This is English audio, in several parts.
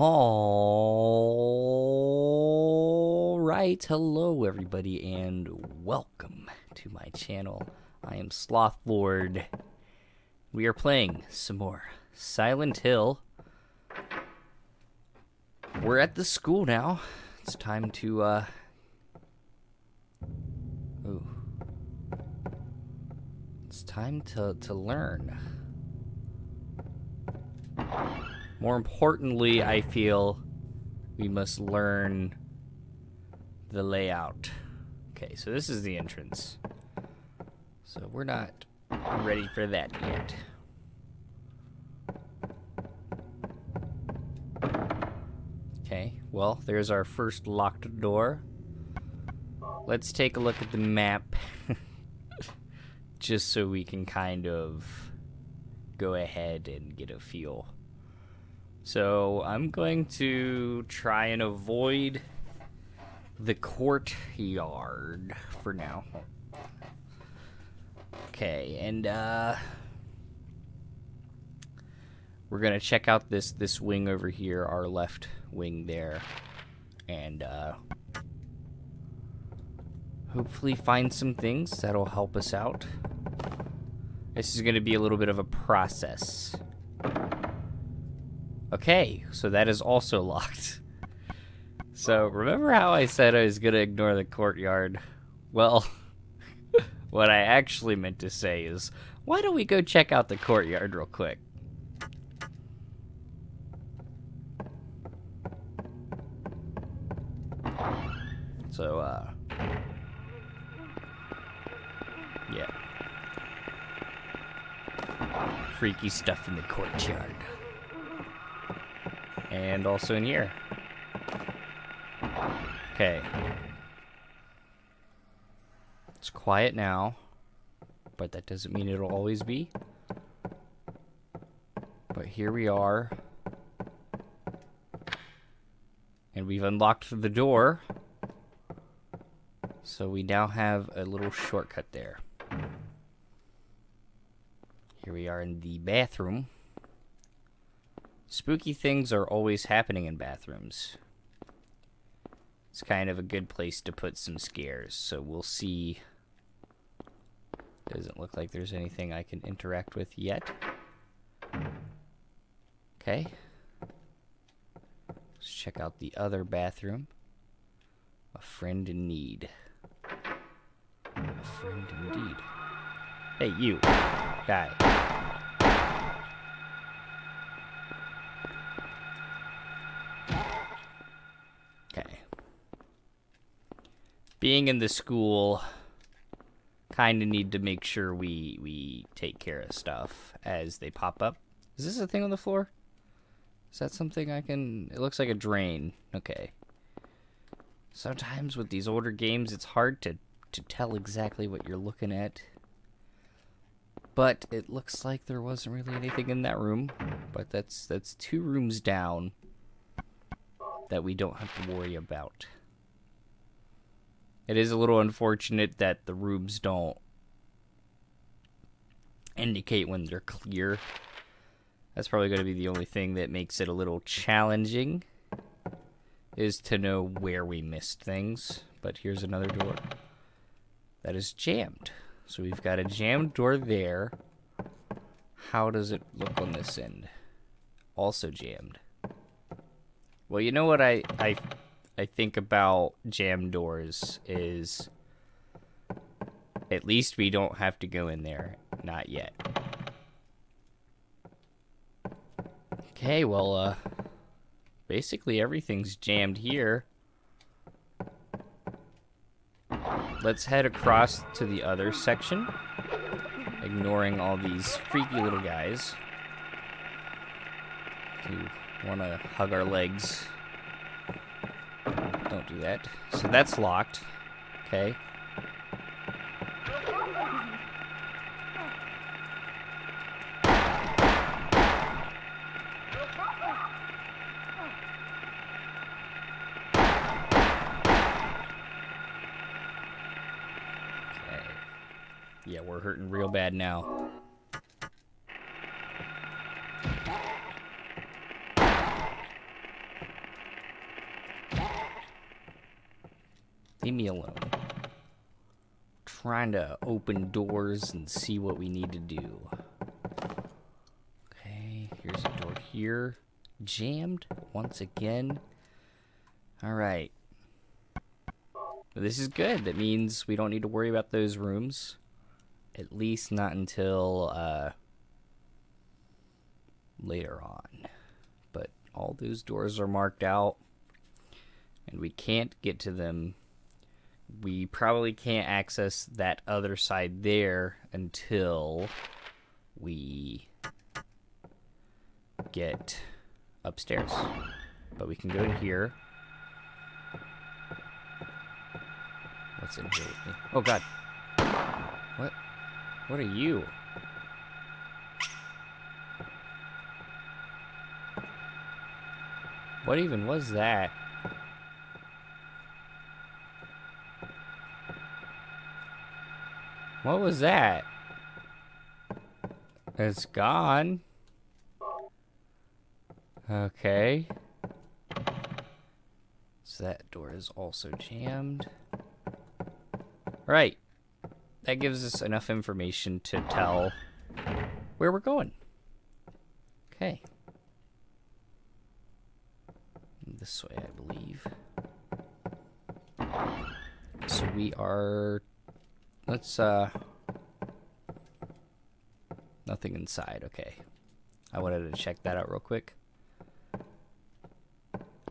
All right, hello everybody, and welcome to my channel. I am Sloth Lord. We are playing some more Silent Hill. We're at the school now. It's time to, uh. Ooh. It's time to, to learn. More importantly, I feel we must learn the layout. Okay, so this is the entrance. So we're not ready for that yet. Okay, well, there's our first locked door. Let's take a look at the map. Just so we can kind of go ahead and get a feel. So I'm going to try and avoid the courtyard for now. Okay, and uh we're gonna check out this this wing over here, our left wing there, and uh hopefully find some things that'll help us out. This is gonna be a little bit of a process. Okay, so that is also locked. So, remember how I said I was gonna ignore the courtyard? Well, what I actually meant to say is, why don't we go check out the courtyard real quick? So, uh... Yeah. Freaky stuff in the courtyard. And also in here. Okay. It's quiet now, but that doesn't mean it'll always be. But here we are. And we've unlocked the door. So we now have a little shortcut there. Here we are in the bathroom. Spooky things are always happening in bathrooms. It's kind of a good place to put some scares, so we'll see. Doesn't look like there's anything I can interact with yet. Okay. Let's check out the other bathroom. A friend in need. A friend indeed. Hey, you. Guy. Being in the school, kind of need to make sure we we take care of stuff as they pop up. Is this a thing on the floor? Is that something I can? It looks like a drain. Okay. Sometimes with these older games, it's hard to to tell exactly what you're looking at. But it looks like there wasn't really anything in that room. But that's that's two rooms down that we don't have to worry about. It is a little unfortunate that the rooms don't indicate when they're clear. That's probably going to be the only thing that makes it a little challenging is to know where we missed things. But here's another door that is jammed. So we've got a jammed door there. How does it look on this end? Also jammed. Well, you know what I, I I think about jam doors is at least we don't have to go in there. Not yet. Okay, well, uh, basically everything's jammed here. Let's head across to the other section, ignoring all these freaky little guys who want to hug our legs don't do that. So that's locked. Okay. Yeah, we're hurting real bad now. Alone. Trying to open doors and see what we need to do. Okay, here's a door here. Jammed once again. Alright. This is good. That means we don't need to worry about those rooms. At least not until uh, later on. But all those doors are marked out. And we can't get to them. We probably can't access that other side there until we get upstairs. But we can go in here. What's in here with me? Oh god. What? What are you? What even was that? What was that? It's gone. Okay. So that door is also jammed. Right. That gives us enough information to tell where we're going. Okay. This way, I believe. So we are... Let's, uh... Nothing inside, okay. I wanted to check that out real quick.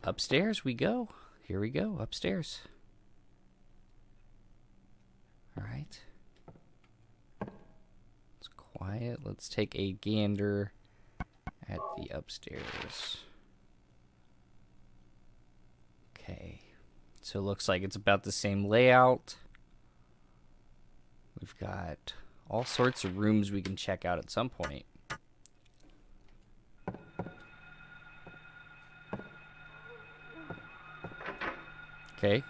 Upstairs we go. Here we go, upstairs. Alright. It's quiet. Let's take a gander at the upstairs. Okay. So it looks like it's about the same layout. We've got all sorts of rooms we can check out at some point. Okay.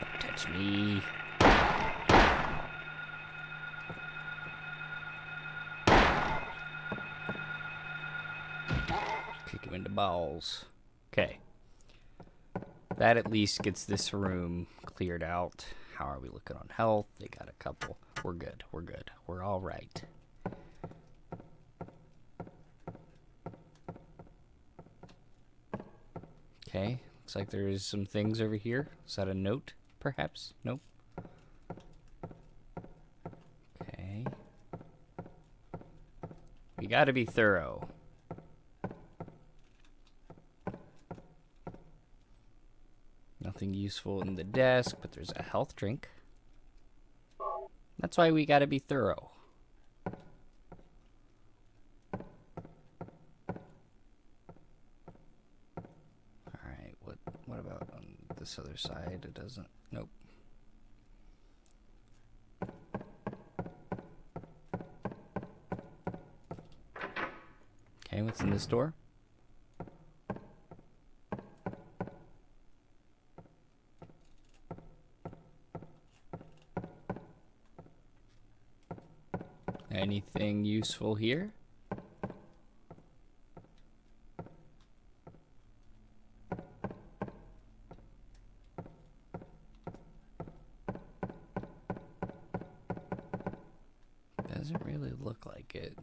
Don't touch me. Okay. That at least gets this room cleared out. How are we looking on health? They got a couple. We're good. We're good. We're all right. Okay. Looks like there is some things over here. Is that a note, perhaps? Nope. Okay. We gotta be thorough. Nothing useful in the desk, but there's a health drink. That's why we gotta be thorough. Alright, what what about on this other side? It doesn't nope. Okay, what's in this door? Anything useful here? Doesn't really look like it.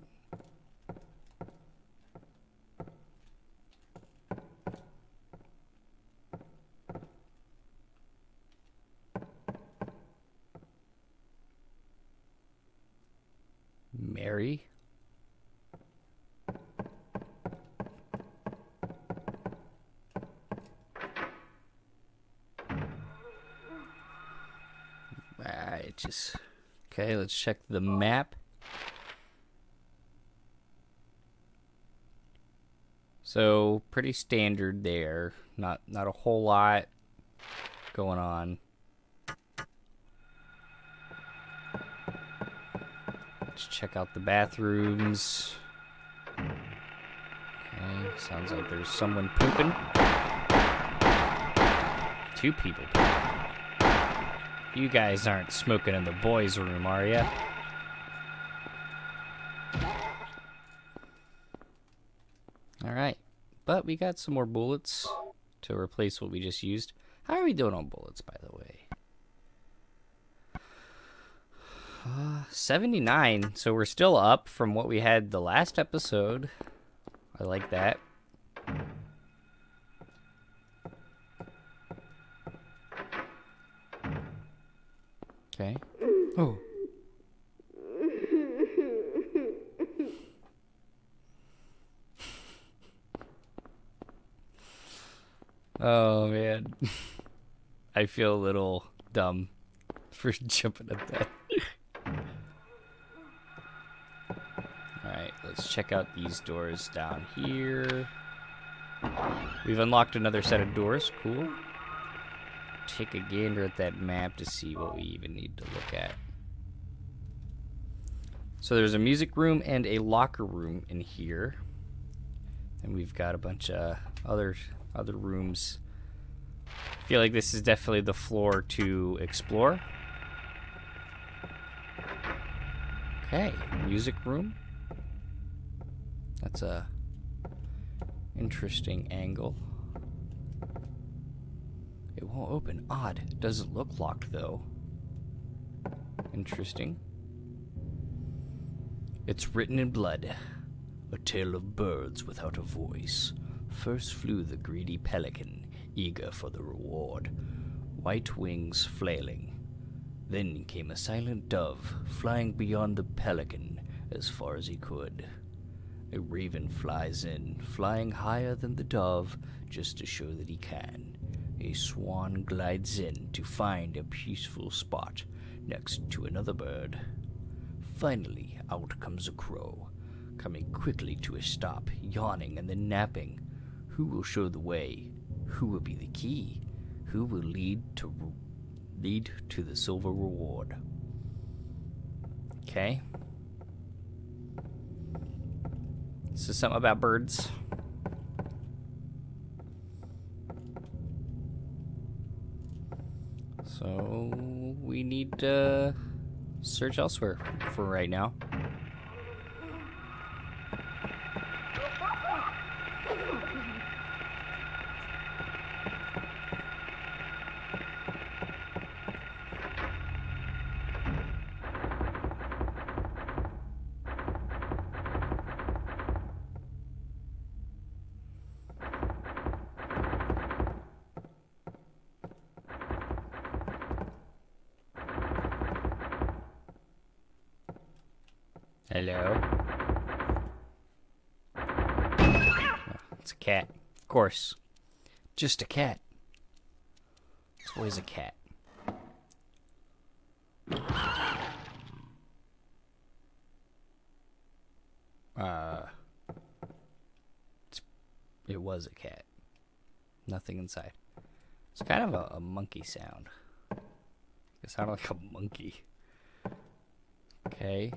It just okay. Let's check the map. So pretty standard there. Not not a whole lot going on. Check out the bathrooms. Okay, sounds like there's someone pooping. Two people pooping. You guys aren't smoking in the boys' room, are ya? Alright. But we got some more bullets to replace what we just used. How are we doing on bullets, by the way? Uh, 79. So we're still up from what we had the last episode. I like that. Okay. Oh. Oh man. I feel a little dumb for jumping at that. Alright, let's check out these doors down here. We've unlocked another set of doors. Cool. Take a gander at that map to see what we even need to look at. So there's a music room and a locker room in here. And we've got a bunch of other other rooms. I feel like this is definitely the floor to explore. Okay, music room. That's a interesting angle. It won't open. Odd. Doesn't look locked though. Interesting. It's written in blood. A tale of birds without a voice. First flew the greedy pelican, eager for the reward, white wings flailing. Then came a silent dove, flying beyond the pelican as far as he could. A raven flies in, flying higher than the dove, just to show that he can. A swan glides in to find a peaceful spot next to another bird. Finally, out comes a crow, coming quickly to a stop, yawning and then napping. Who will show the way? Who will be the key? Who will lead to lead to the silver reward? Okay. This is something about birds. So we need to search elsewhere for right now. Hello. Oh, it's a cat. Of course. Just a cat. It's always a cat. Uh, it was a cat. Nothing inside. It's kind of a, a monkey sound. It sounded like a monkey. Okay.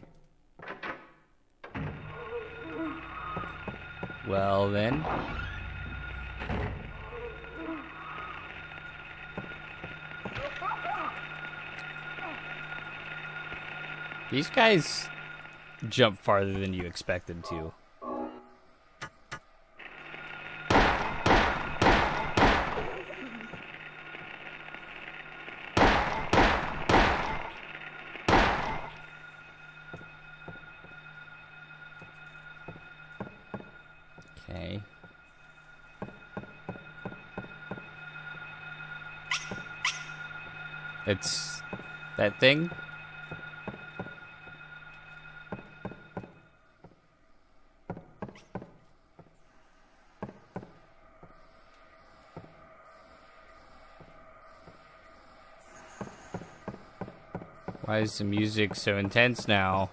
Well then. These guys jump farther than you expect them to. Okay. It's that thing. Why is the music so intense now?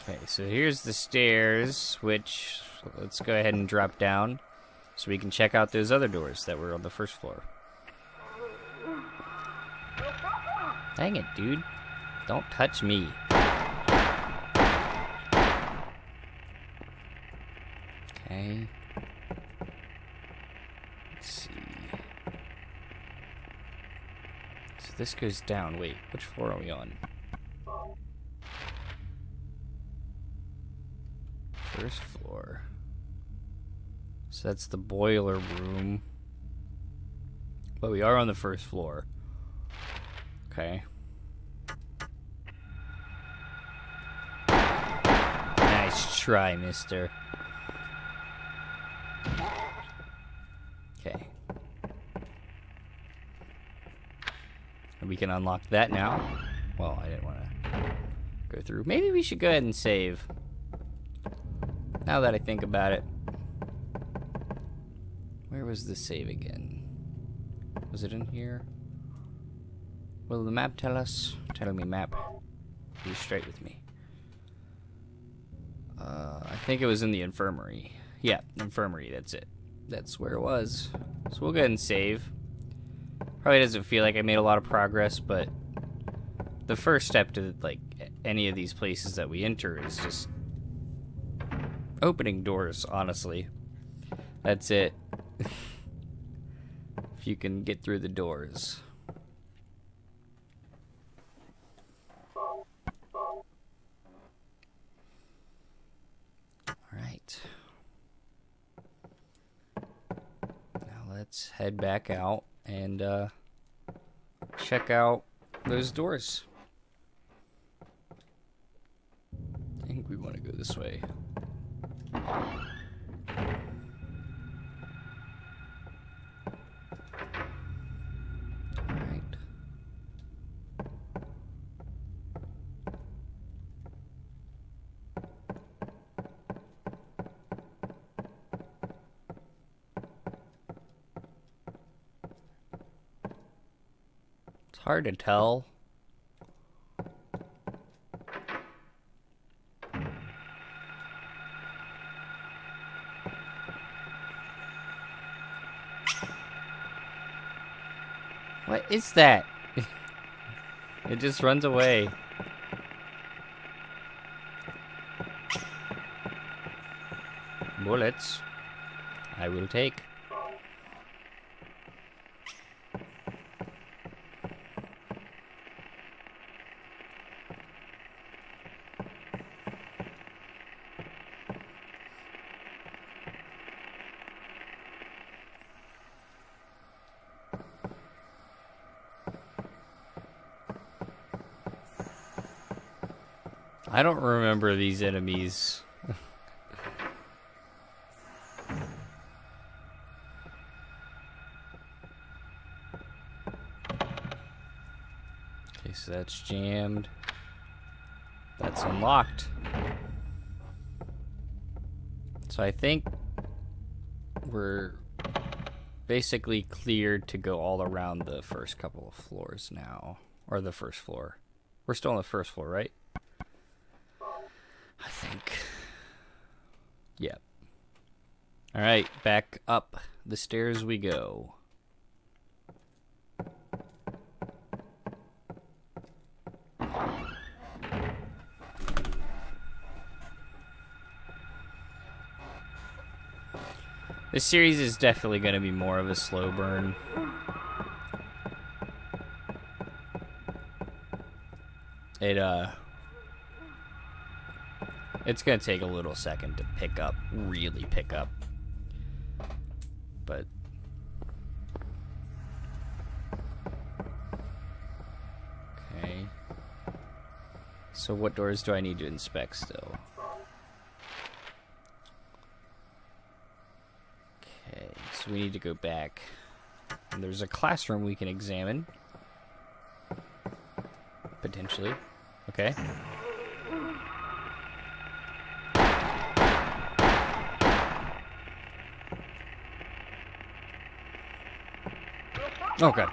Okay, so here's the stairs, which let's go ahead and drop down so we can check out those other doors that were on the first floor. Dang it, dude. Don't touch me. This goes down. Wait, which floor are we on? First floor. So that's the boiler room. But we are on the first floor. Okay. Nice try, mister. Okay. We can unlock that now. Well, I didn't want to go through. Maybe we should go ahead and save. Now that I think about it. Where was the save again? Was it in here? Will the map tell us? Tell me, map. Be straight with me. Uh, I think it was in the infirmary. Yeah, infirmary, that's it. That's where it was. So we'll go ahead and save. Probably doesn't feel like I made a lot of progress, but the first step to, like, any of these places that we enter is just opening doors, honestly. That's it. if you can get through the doors. Alright. Now let's head back out and uh, check out those doors. I think we want to go this way. Alright. It's hard to tell. What is that? it just runs away. Bullets. I will take. I don't remember these enemies. okay, so that's jammed. That's unlocked. So I think we're basically cleared to go all around the first couple of floors now. Or the first floor. We're still on the first floor, right? I think. Yep. All right, back up the stairs we go. This series is definitely going to be more of a slow burn. It, uh... It's going to take a little second to pick up, really pick up. But... Okay. So what doors do I need to inspect still? Okay, so we need to go back. And there's a classroom we can examine. Potentially. Okay. Oh god.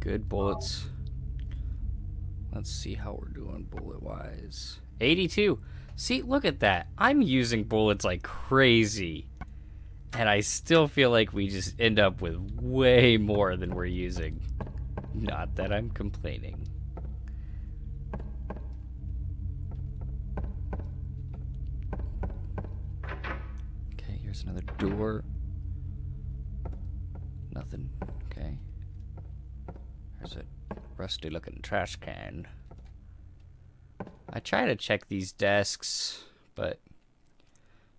Good bullets. Let's see how we're doing bullet wise. 82. See, look at that. I'm using bullets like crazy. And I still feel like we just end up with way more than we're using. Not that I'm complaining. Okay, here's another door. Nothing. Okay. There's a rusty looking trash can. I try to check these desks, but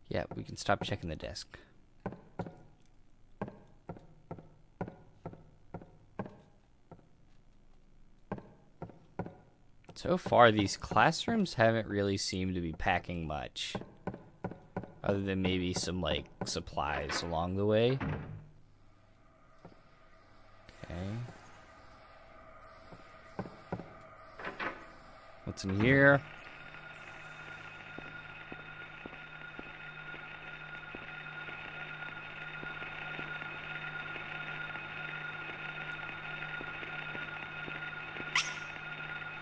yeah, we can stop checking the desk. So far, these classrooms haven't really seemed to be packing much. Other than maybe some, like, supplies along the way. Okay. What's in here?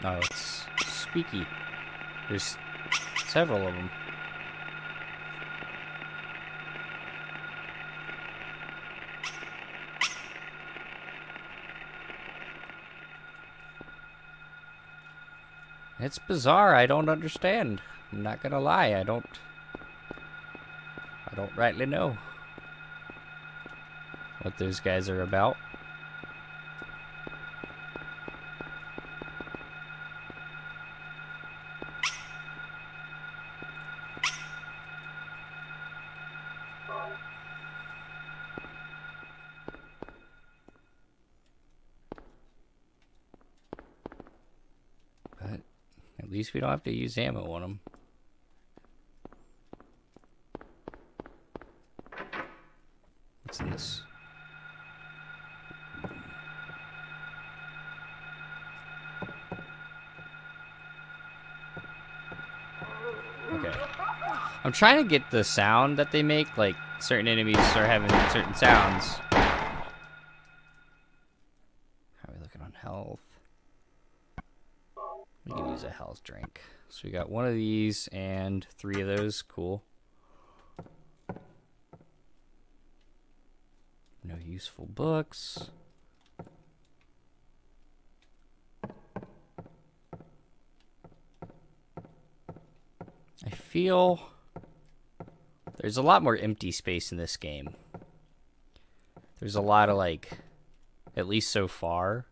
Oh, it's squeaky. There's several of them. It's bizarre. I don't understand. I'm not gonna lie. I don't. I don't rightly know what those guys are about. But at least we don't have to use ammo on them. What's in this? Okay. I'm trying to get the sound that they make, like certain enemies are having certain sounds. Got one of these and three of those. Cool. No useful books. I feel there's a lot more empty space in this game. There's a lot of like, at least so far,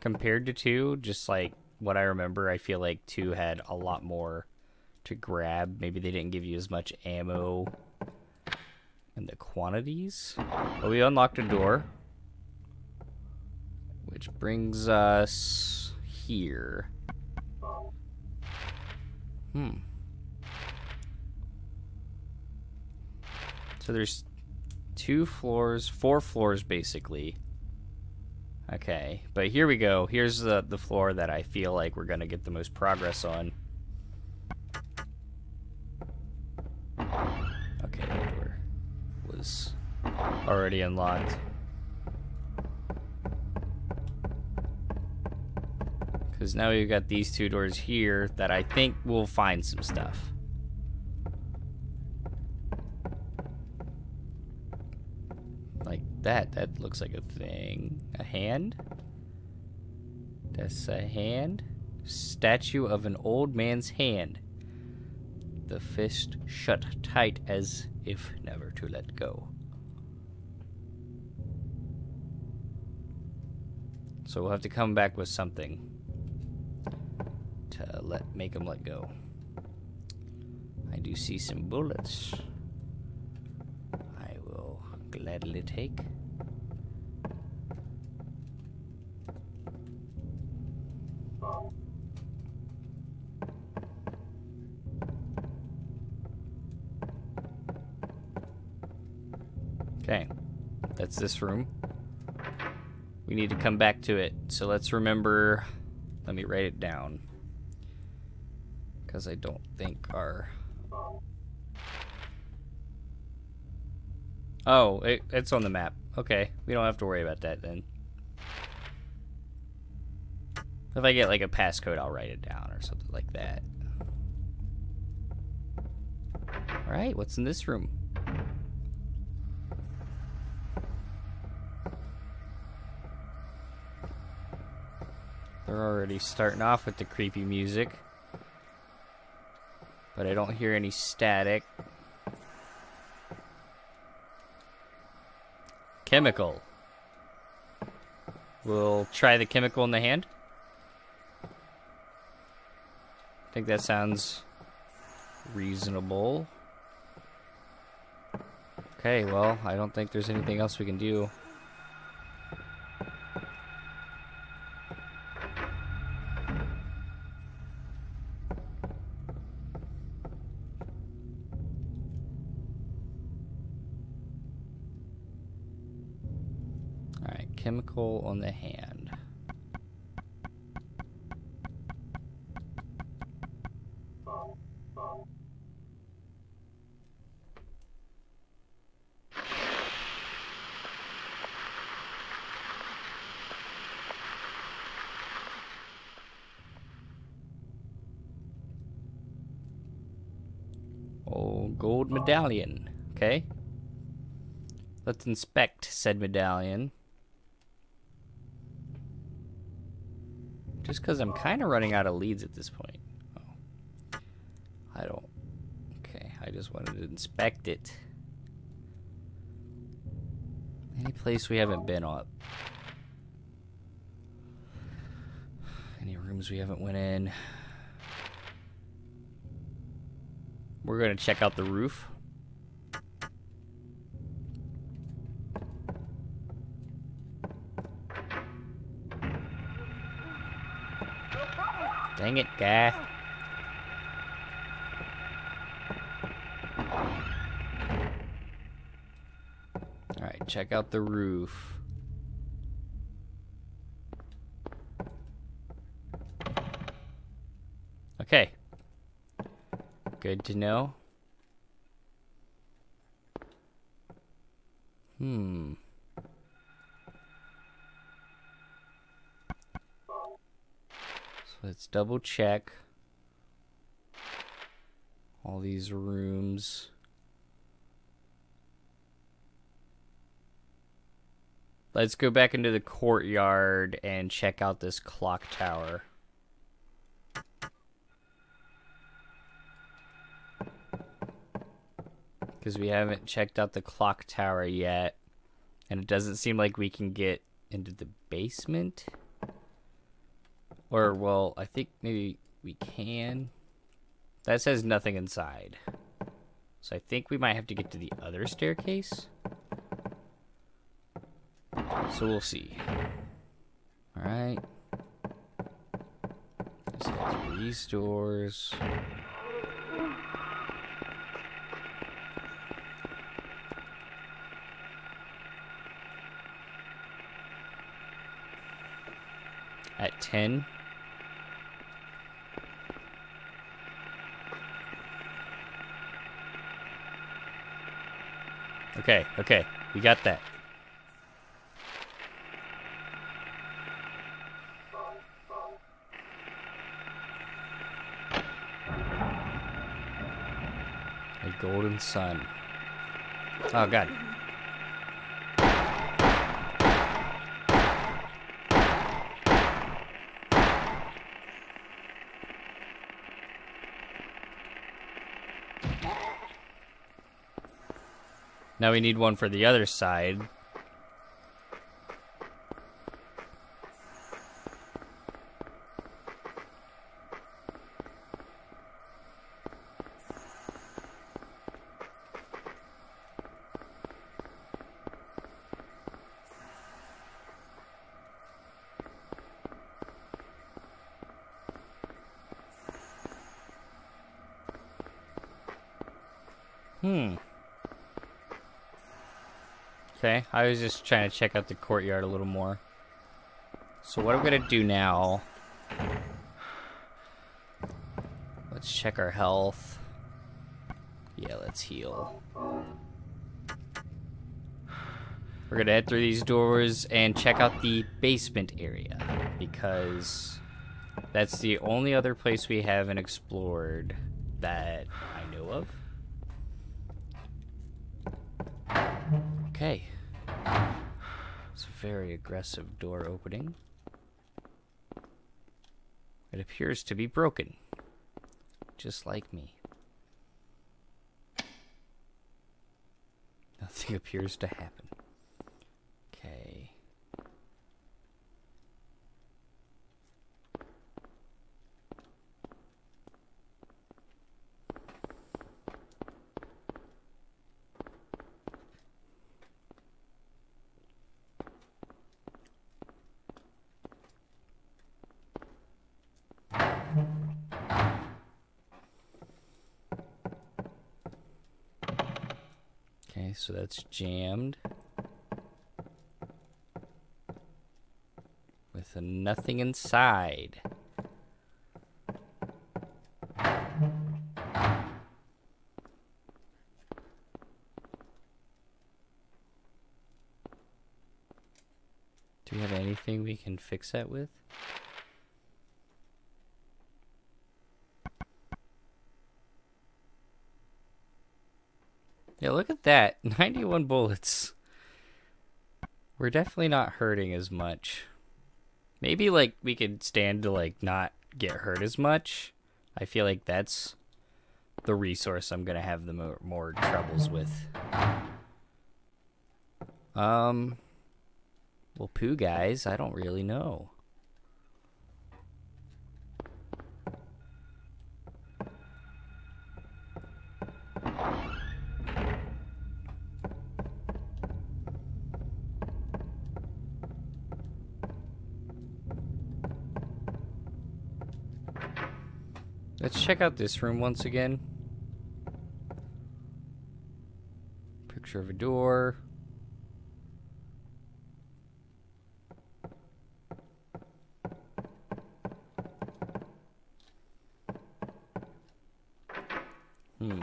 compared to two, just like what I remember, I feel like two had a lot more to grab. Maybe they didn't give you as much ammo and the quantities. But we unlocked a door, which brings us here. Hmm. So there's two floors, four floors basically. Okay, but here we go. Here's the, the floor that I feel like we're going to get the most progress on. Okay, that door was already unlocked. Because now we've got these two doors here that I think we'll find some stuff. Like that. That looks like a thing. A hand? That's a hand. Statue of an old man's hand. The fist shut tight as if never to let go. So we'll have to come back with something to let make him let go. I do see some bullets. I will gladly take. This room. We need to come back to it. So let's remember. Let me write it down. Because I don't think our. Oh, it, it's on the map. Okay, we don't have to worry about that then. If I get like a passcode, I'll write it down or something like that. Alright, what's in this room? They're already starting off with the creepy music. But I don't hear any static. chemical. We'll try the chemical in the hand. I think that sounds reasonable. Okay, well, I don't think there's anything else we can do. Alright, chemical on the hand. Oh, gold medallion. Okay. Let's inspect said medallion. Just because I'm kind of running out of leads at this point. Oh. I don't. Okay, I just wanted to inspect it. Any place we haven't been on. Any rooms we haven't went in. We're gonna check out the roof. Dang it, guy. Alright, check out the roof. Okay. Good to know. Hmm. Let's double check all these rooms. Let's go back into the courtyard and check out this clock tower. Because we haven't checked out the clock tower yet. And it doesn't seem like we can get into the basement. Or, well, I think maybe we can. That says nothing inside. So I think we might have to get to the other staircase. So we'll see. Alright. These doors. At 10. Okay, okay, we got that. A golden sun. Oh god. Now we need one for the other side. Hmm. Okay, I was just trying to check out the courtyard a little more. So what I'm gonna do now... Let's check our health. Yeah, let's heal. We're gonna head through these doors and check out the basement area. Because that's the only other place we haven't explored that aggressive door opening. It appears to be broken. Just like me. Nothing appears to happen. Okay, so that's jammed. With nothing inside. Do we have anything we can fix that with? Yeah, look at that. 91 bullets. We're definitely not hurting as much. Maybe, like, we could stand to, like, not get hurt as much. I feel like that's the resource I'm going to have the more, more troubles with. Um, well, poo guys, I don't really know. Let's check out this room once again. Picture of a door. Hmm.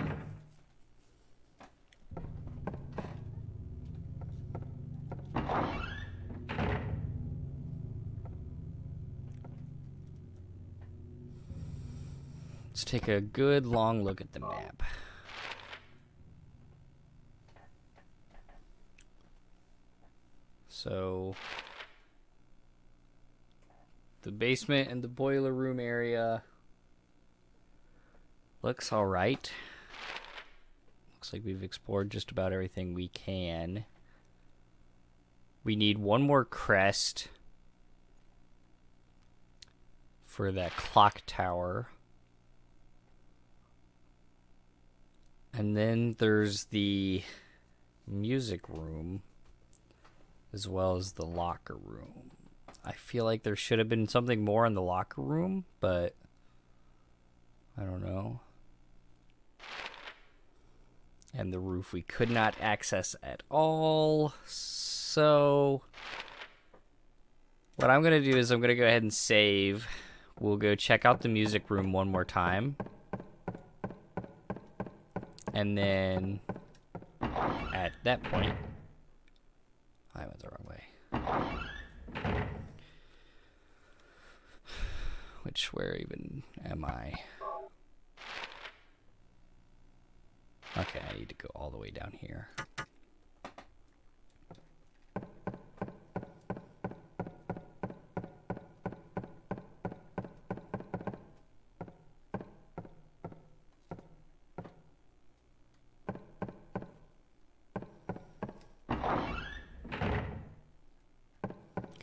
Let's take a good long look at the map. So, the basement and the boiler room area looks alright. Looks like we've explored just about everything we can. We need one more crest for that clock tower. And then there's the music room as well as the locker room. I feel like there should have been something more in the locker room, but I don't know. And the roof we could not access at all. So what I'm going to do is I'm going to go ahead and save. We'll go check out the music room one more time. And then at that point, I went the wrong way. Which, where even am I? Okay, I need to go all the way down here.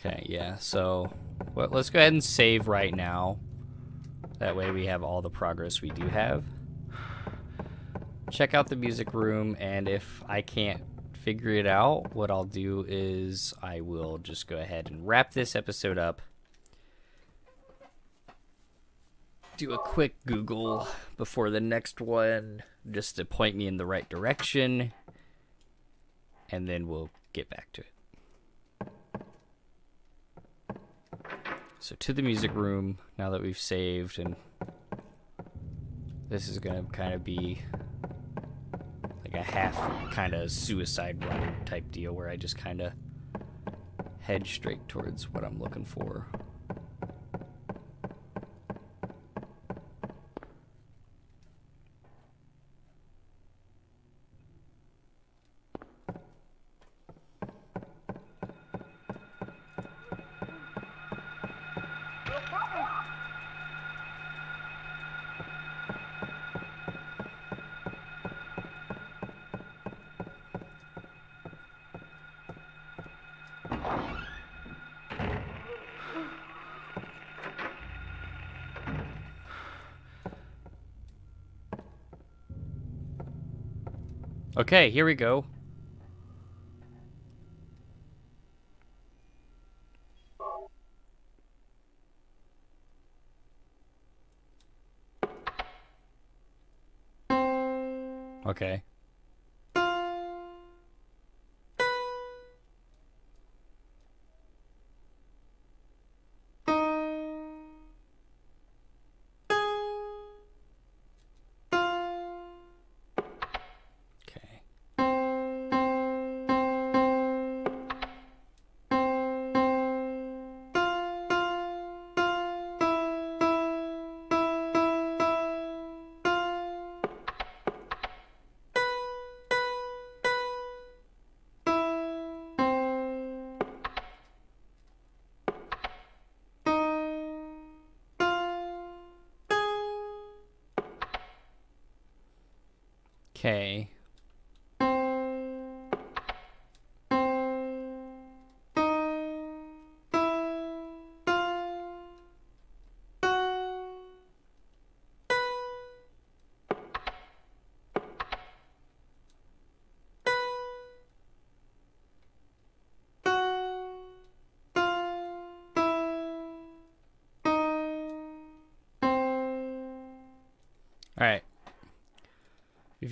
Okay, yeah, so well, let's go ahead and save right now. That way we have all the progress we do have. Check out the music room, and if I can't figure it out, what I'll do is I will just go ahead and wrap this episode up. Do a quick Google before the next one, just to point me in the right direction, and then we'll get back to it. So to the music room, now that we've saved, and this is gonna kind of be like a half kind of suicide run type deal where I just kind of head straight towards what I'm looking for. Okay, here we go. Okay.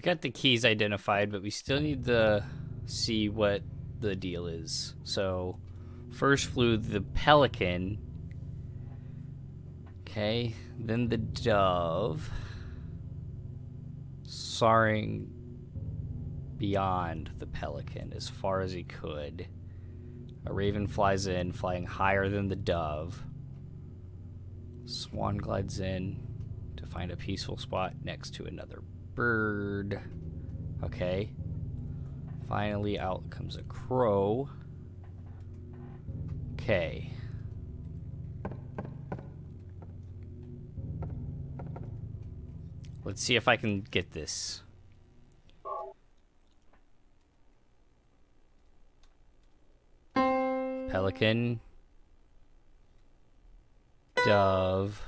Got the keys identified, but we still need to see what the deal is. So, first flew the pelican. Okay, then the dove. Soaring beyond the pelican as far as he could. A raven flies in, flying higher than the dove. Swan glides in to find a peaceful spot next to another bird. Okay. Finally, out comes a crow. Okay. Let's see if I can get this. Pelican. Dove.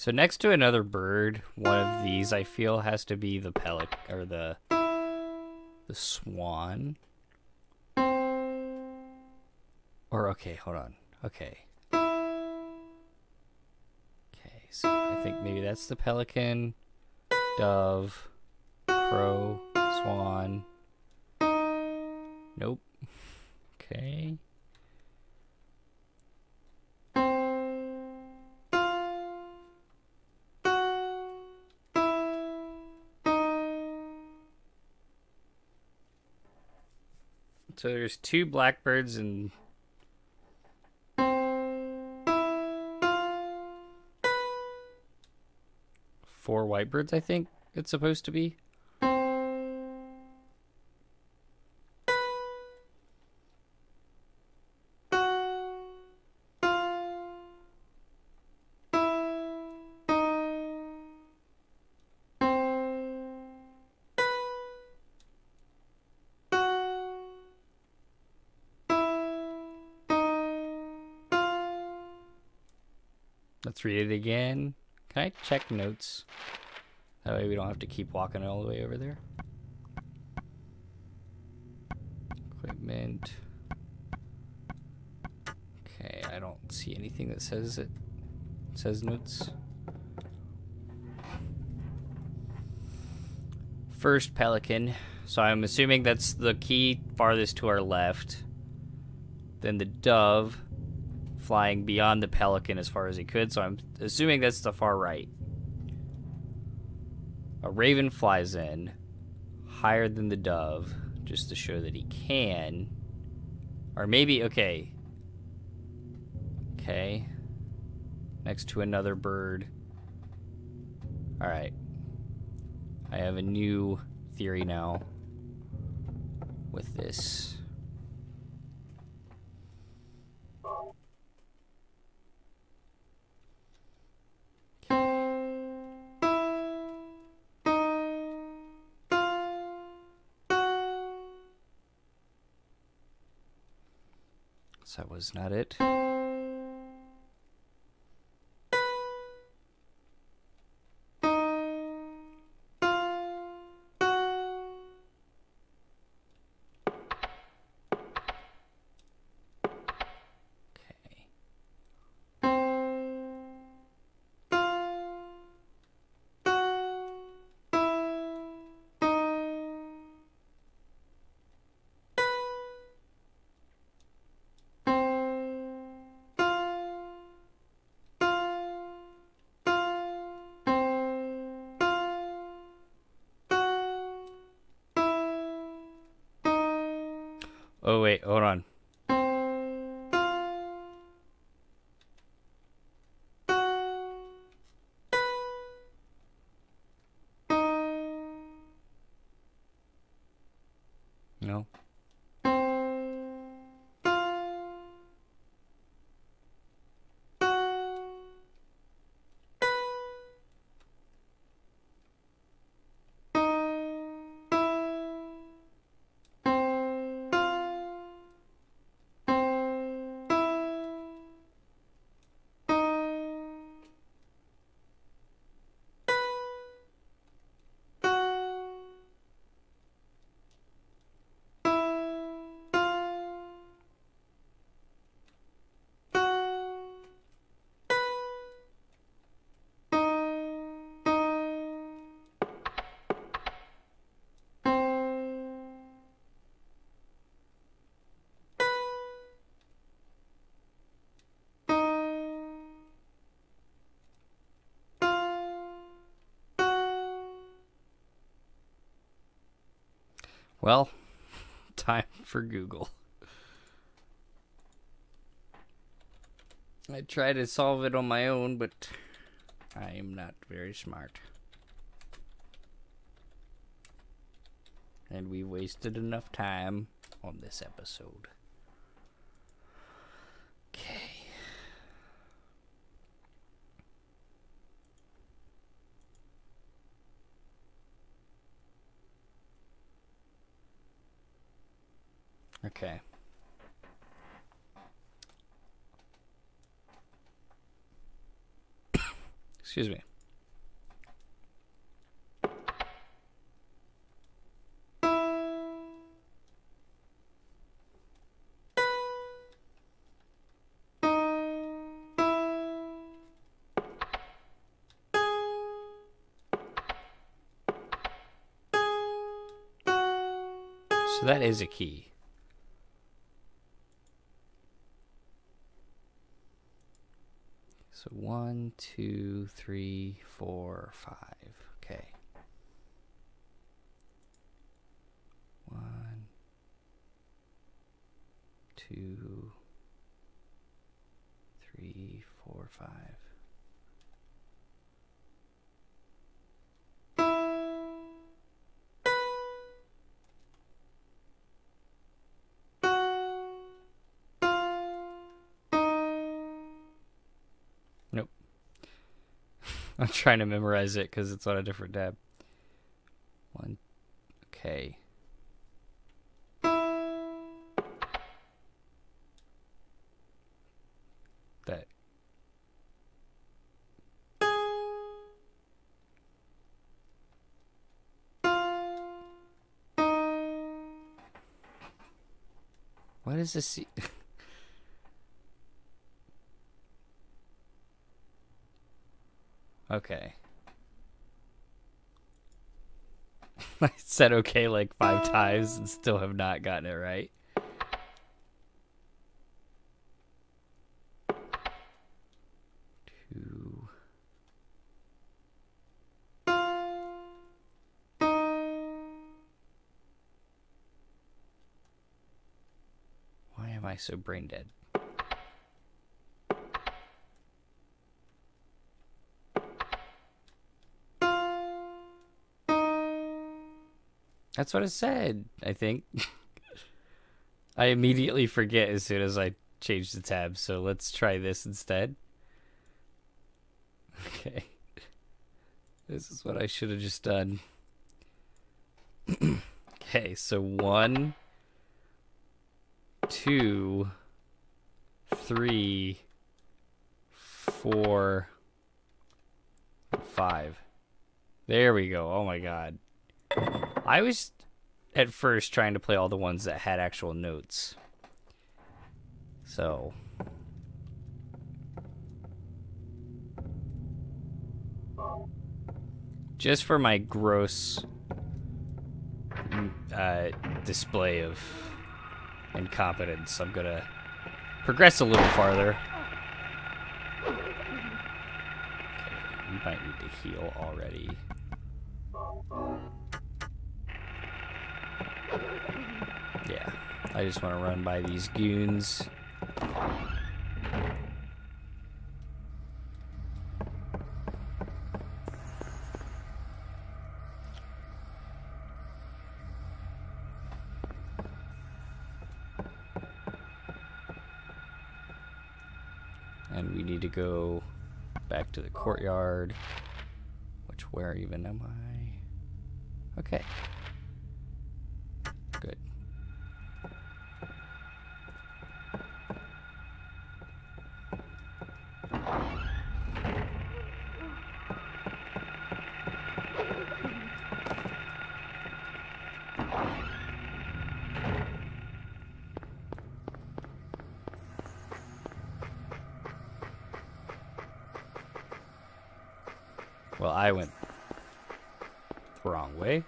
So next to another bird, one of these I feel has to be the pelic or the the swan. Or okay, hold on. Okay. Okay, so I think maybe that's the pelican, dove, crow, swan. Nope. Okay. So there's two blackbirds and four whitebirds, I think it's supposed to be. Let's read it again. Can I check notes? That way we don't have to keep walking all the way over there. Equipment. Okay, I don't see anything that says it says notes. First pelican. So I'm assuming that's the key farthest to our left. Then the dove flying beyond the pelican as far as he could, so I'm assuming that's the far right. A raven flies in, higher than the dove, just to show that he can. Or maybe, okay. Okay. Next to another bird. Alright. I have a new theory now with this. That was not it. No. Well, time for Google. I try to solve it on my own, but I am not very smart. And we wasted enough time on this episode. Okay. Excuse me. So that is a key. So one, two, three, four, five. Okay. One, two, three, four, five. I'm trying to memorize it because it's on a different tab. One. Okay. That. What is this? Okay. I said okay like five times and still have not gotten it right. Two. Why am I so brain dead? That's what it said, I think. I immediately forget as soon as I change the tab, so let's try this instead. Okay. This is what I should have just done. okay, so one, two, three, four, five. There we go. Oh my god. I was at first trying to play all the ones that had actual notes. So. Just for my gross mm, uh, display of incompetence, I'm gonna progress a little farther. Okay, we might need to heal already. Yeah. I just want to run by these goons. And we need to go back to the courtyard. Which, where even am I? Okay. Good. Well, I went the wrong way.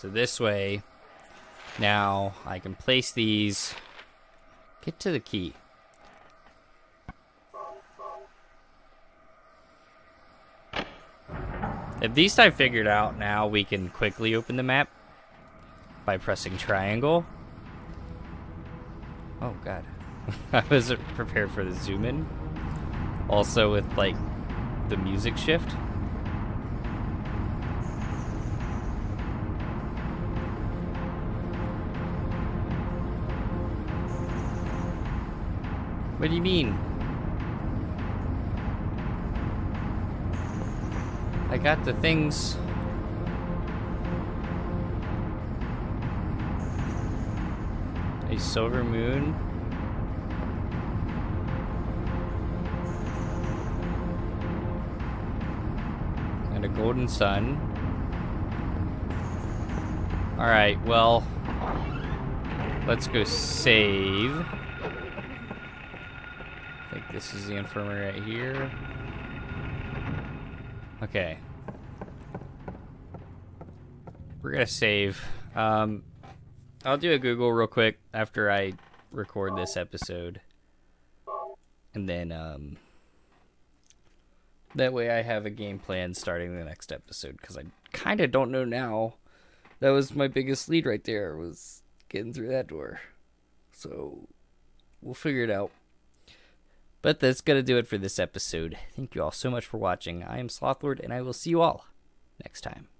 So this way, now I can place these. Get to the key. At least I figured out now we can quickly open the map by pressing triangle. Oh god. I wasn't prepared for the zoom in. Also with like the music shift. Do you mean? I got the things. A silver moon. And a golden sun. Alright, well. Let's go save. This is the infirmary right here. Okay. We're gonna save. Um, I'll do a Google real quick after I record this episode. And then, um, that way I have a game plan starting the next episode because I kind of don't know now. That was my biggest lead right there was getting through that door. So we'll figure it out. But that's going to do it for this episode. Thank you all so much for watching. I am Slothlord, and I will see you all next time.